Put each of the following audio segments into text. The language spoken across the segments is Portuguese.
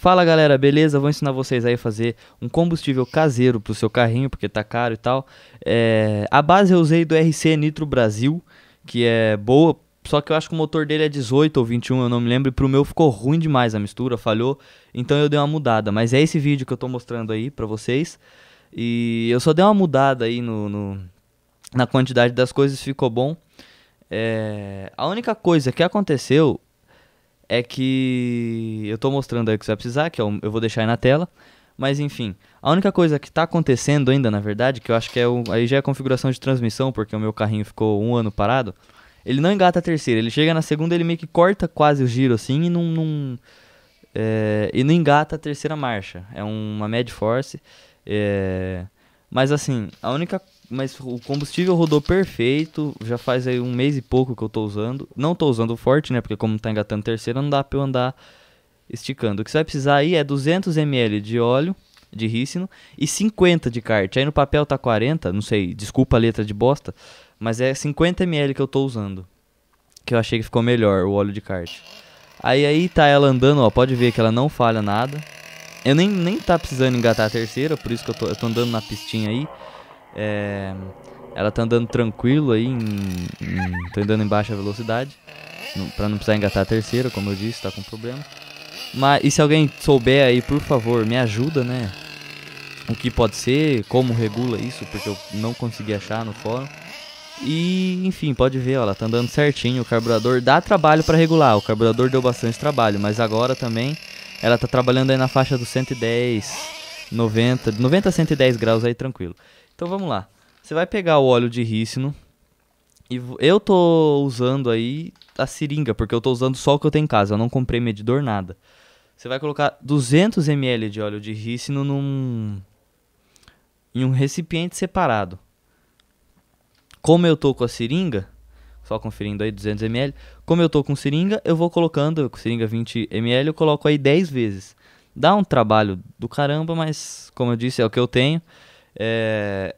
Fala galera, beleza? Vou ensinar vocês aí a fazer um combustível caseiro pro seu carrinho, porque tá caro e tal. É, a base eu usei do RC Nitro Brasil, que é boa, só que eu acho que o motor dele é 18 ou 21, eu não me lembro, e pro meu ficou ruim demais a mistura, falhou, então eu dei uma mudada. Mas é esse vídeo que eu tô mostrando aí pra vocês. E eu só dei uma mudada aí no, no na quantidade das coisas, ficou bom. É, a única coisa que aconteceu é que eu estou mostrando aí o que você vai precisar, que eu, é eu vou deixar aí na tela. Mas enfim, a única coisa que está acontecendo ainda, na verdade, que eu acho que é o, aí já é a configuração de transmissão, porque o meu carrinho ficou um ano parado. Ele não engata a terceira, ele chega na segunda, ele meio que corta quase o giro assim e não, não é, e não engata a terceira marcha. É uma Mad Force. É, mas assim, a única mas o combustível rodou perfeito, já faz aí um mês e pouco que eu tô usando. Não tô usando forte, né, porque como tá engatando terceira, não dá pra eu andar esticando. O que você vai precisar aí é 200 ml de óleo de rícino e 50 de kart. Aí no papel tá 40, não sei, desculpa a letra de bosta, mas é 50 ml que eu tô usando. Que eu achei que ficou melhor o óleo de kart. Aí aí tá ela andando, ó, pode ver que ela não falha nada. Eu nem, nem tá precisando engatar a terceira, por isso que eu tô, eu tô andando na pistinha aí. É, ela tá andando tranquilo aí, em, em, tô andando em baixa velocidade, para não precisar engatar a terceira, como eu disse, tá com problema. Mas e se alguém souber aí, por favor, me ajuda, né? O que pode ser, como regula isso, porque eu não consegui achar no fórum. E, enfim, pode ver, ó, ela tá andando certinho, o carburador dá trabalho para regular, o carburador deu bastante trabalho, mas agora também ela tá trabalhando aí na faixa dos 110, 90, 90 a 110 graus aí tranquilo. Então vamos lá. Você vai pegar o óleo de rícino. E eu tô usando aí a seringa, porque eu tô usando só o que eu tenho em casa. Eu não comprei medidor, nada. Você vai colocar 200 ml de óleo de rícino num em um recipiente separado. Como eu tô com a seringa, só conferindo aí 200 ml, como eu tô com seringa, eu vou colocando, com seringa 20 ml, eu coloco aí 10 vezes. Dá um trabalho do caramba, mas como eu disse, é o que eu tenho é,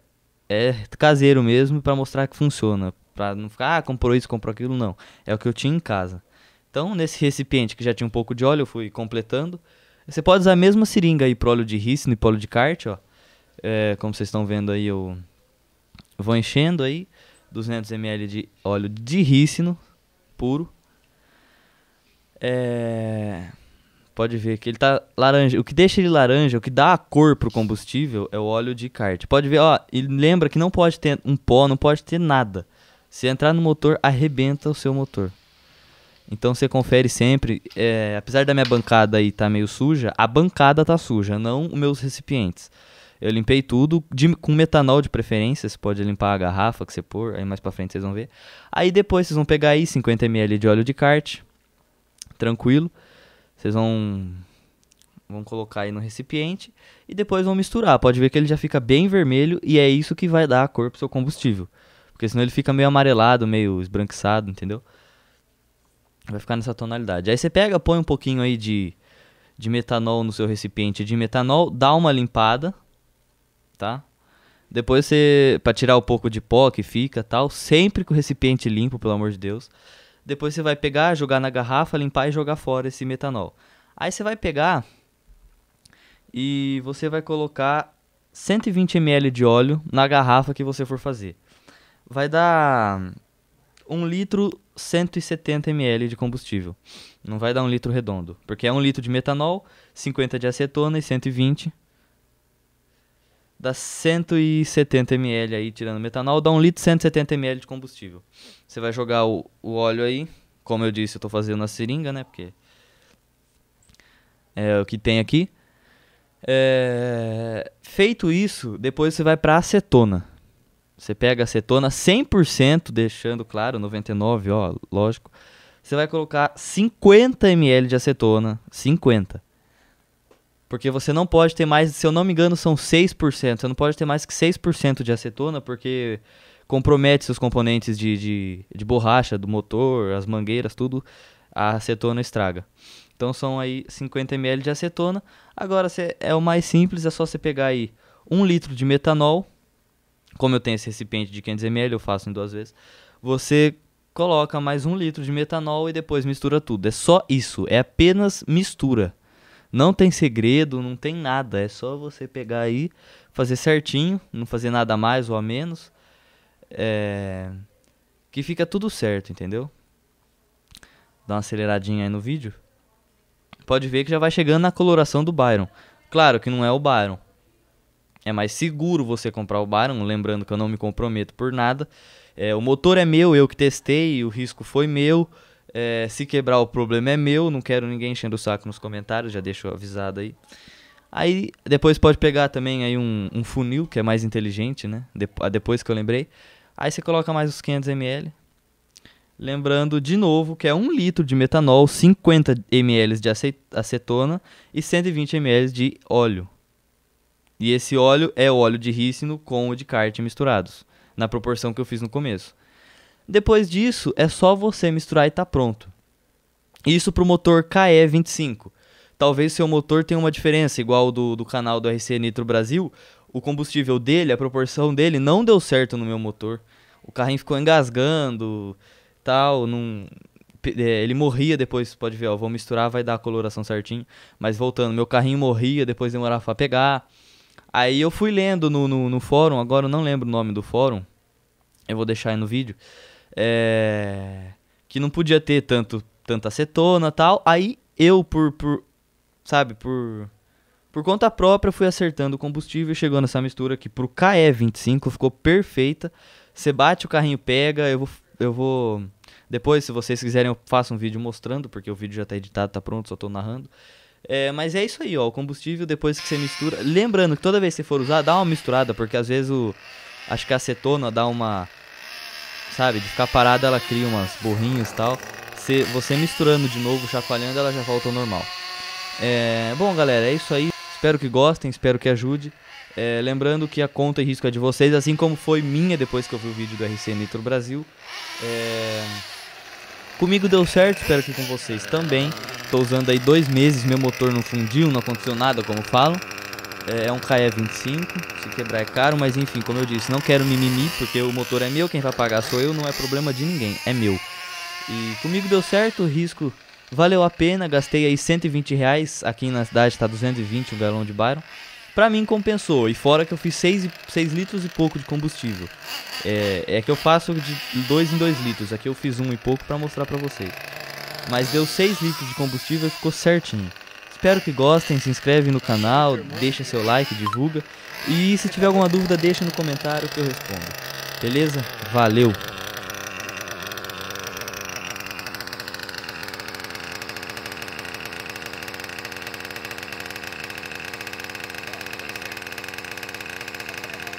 é caseiro mesmo para mostrar que funciona. Pra não ficar, ah, comprou isso, comprou aquilo, não. É o que eu tinha em casa. Então, nesse recipiente que já tinha um pouco de óleo, eu fui completando. Você pode usar a mesma seringa aí pro óleo de rícino e pro óleo de kart, ó. É, como vocês estão vendo aí, eu vou enchendo aí 200 ml de óleo de rícino puro. É... Pode ver que ele tá laranja. O que deixa ele laranja, o que dá a cor pro combustível é o óleo de kart. Pode ver, ó, e lembra que não pode ter um pó, não pode ter nada. Se entrar no motor, arrebenta o seu motor. Então você confere sempre, é, apesar da minha bancada aí tá meio suja, a bancada tá suja, não os meus recipientes. Eu limpei tudo de, com metanol de preferência, você pode limpar a garrafa que você pôr, aí mais pra frente vocês vão ver. Aí depois vocês vão pegar aí 50ml de óleo de kart, tranquilo. Vocês vão vão colocar aí no recipiente e depois vão misturar. Pode ver que ele já fica bem vermelho e é isso que vai dar a cor pro seu combustível. Porque senão ele fica meio amarelado, meio esbranquiçado, entendeu? Vai ficar nessa tonalidade. Aí você pega, põe um pouquinho aí de, de metanol no seu recipiente de metanol, dá uma limpada, tá? Depois você, para tirar o pouco de pó que fica tal, sempre com o recipiente limpo, pelo amor de Deus. Depois você vai pegar, jogar na garrafa, limpar e jogar fora esse metanol. Aí você vai pegar e você vai colocar 120 ml de óleo na garrafa que você for fazer. Vai dar 1 litro 170 ml de combustível. Não vai dar um litro redondo, porque é 1 litro de metanol, 50 de acetona e 120 dá 170 ml aí, tirando metanol, dá 1 litro 170 ml de combustível. Você vai jogar o, o óleo aí, como eu disse, eu estou fazendo na seringa, né, porque é o que tem aqui. É... Feito isso, depois você vai para acetona. Você pega acetona 100%, deixando claro, 99, ó, lógico. Você vai colocar 50 ml de acetona, 50 porque você não pode ter mais, se eu não me engano, são 6%. Você não pode ter mais que 6% de acetona, porque compromete seus componentes de, de, de borracha do motor, as mangueiras, tudo. A acetona estraga. Então são aí 50 ml de acetona. Agora cê, é o mais simples, é só você pegar aí 1 litro de metanol. Como eu tenho esse recipiente de 500 ml, eu faço em duas vezes. Você coloca mais 1 litro de metanol e depois mistura tudo. É só isso, é apenas mistura. Não tem segredo, não tem nada. É só você pegar aí, fazer certinho, não fazer nada a mais ou a menos. É... Que fica tudo certo, entendeu? Dá uma aceleradinha aí no vídeo. Pode ver que já vai chegando na coloração do Byron. Claro que não é o Byron. É mais seguro você comprar o Byron, lembrando que eu não me comprometo por nada. É, o motor é meu, eu que testei, o risco foi meu. É, se quebrar o problema é meu, não quero ninguém enchendo o saco nos comentários, já deixo avisado aí. Aí depois pode pegar também aí um, um funil, que é mais inteligente, né? depois que eu lembrei. Aí você coloca mais os 500 ml. Lembrando de novo que é 1 litro de metanol, 50 ml de acetona e 120 ml de óleo. E esse óleo é óleo de rícino com o de kart misturados, na proporção que eu fiz no começo. Depois disso, é só você misturar e tá pronto. Isso para o motor KE25. Talvez seu motor tenha uma diferença, igual do, do canal do RC Nitro Brasil. O combustível dele, a proporção dele não deu certo no meu motor. O carrinho ficou engasgando, tal, é, ele morria depois, pode ver, ó, vou misturar, vai dar a coloração certinho. Mas voltando, meu carrinho morria, depois demorava para pegar. Aí eu fui lendo no, no, no, fórum, agora eu não lembro o nome do fórum, eu vou deixar aí no vídeo, é, que não podia ter tanto, tanta acetona tal. Aí eu, por, por sabe, por, por conta própria, fui acertando o combustível e chegou nessa mistura que pro KE25 ficou perfeita. Você bate, o carrinho pega, eu vou, eu vou... Depois, se vocês quiserem, eu faço um vídeo mostrando, porque o vídeo já está editado, tá pronto, só estou narrando. É, mas é isso aí, ó. O combustível, depois que você mistura. Lembrando que toda vez que você for usar, dá uma misturada, porque às vezes o. Acho que a acetona dá uma. Sabe, de ficar parada ela cria umas borrinhas e tal. Se você misturando de novo, chacoalhando, ela já volta ao normal. É, bom, galera, é isso aí. Espero que gostem, espero que ajude. É, lembrando que a conta e risco é de vocês, assim como foi minha depois que eu vi o vídeo do RC Nitro Brasil. É... Comigo deu certo, espero que com vocês também. Estou usando aí dois meses, meu motor não fundiu, não aconteceu nada, como falam. É, é um KE25, se quebrar é caro, mas enfim, como eu disse, não quero mimimi, porque o motor é meu, quem vai pagar sou eu, não é problema de ninguém, é meu. E comigo deu certo, o risco valeu a pena, gastei aí 120 reais, aqui na cidade está 220 um galão de Byron. Pra mim compensou, e fora que eu fiz 6, 6 litros e pouco de combustível. É, é que eu faço de 2 em 2 litros, aqui eu fiz um e pouco para mostrar pra vocês. Mas deu 6 litros de combustível e ficou certinho. Espero que gostem, se inscreve no canal, deixa seu like, divulga. E se tiver alguma dúvida, deixa no comentário que eu respondo. Beleza? Valeu!